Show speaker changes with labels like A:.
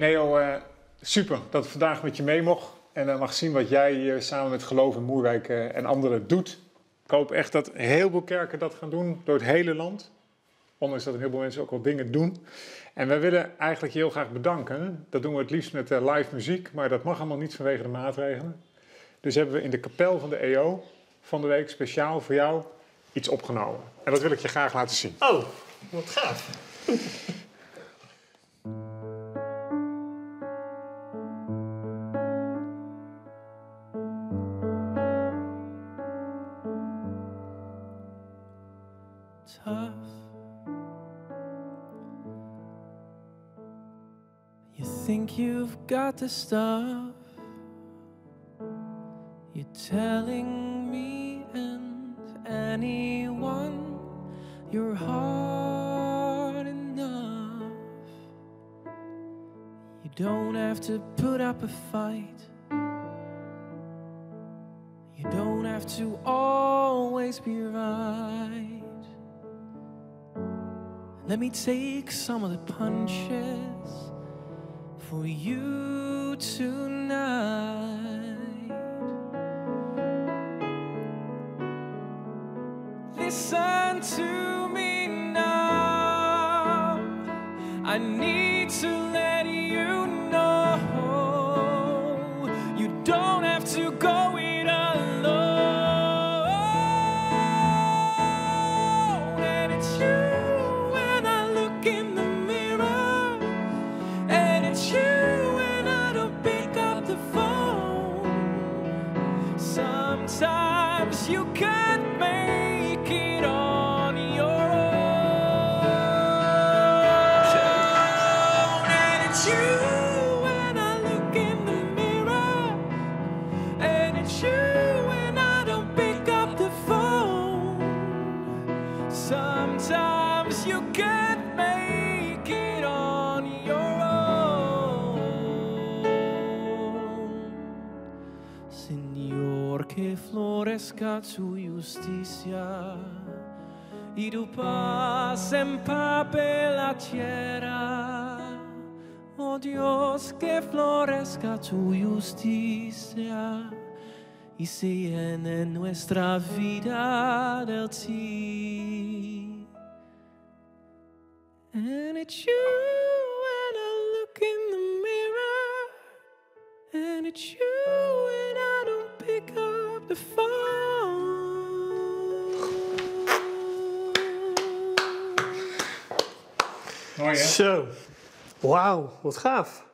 A: Neo, uh, super dat ik vandaag met je mee mocht. En uh, mag zien wat jij hier samen met Geloof in Moerwijk uh, en anderen doet. Ik hoop echt dat heel veel kerken dat gaan doen door het hele land. Ondanks dat een heleboel mensen ook wel dingen doen. En wij willen eigenlijk je heel graag bedanken. Dat doen we het liefst met live muziek, maar dat mag allemaal niet vanwege de maatregelen. Dus hebben we in de kapel van de EO van de week speciaal voor jou iets opgenomen. En dat wil ik je graag laten zien.
B: Oh, wat gaaf.
C: Tough. You think you've got the stuff. You're telling me and anyone you're hard enough. You don't have to put up a fight. You don't have to always be right. Let me take some of the punches for you tonight. Listen to me now. I need to Sometimes you can't make it on your own. And it's you when I look in the mirror. And it's you when I don't pick up the phone. Sometimes you can't make it on your own. Señor, que florezca tu justicia y tu paz empape la tierra. Oh Dios, que florezca tu justicia y se llene nuestra vida del ti. And it's you when I look in the mirror, and it's you the phone.
A: Mooi hè?
B: Zo. Wauw, wat gaaf.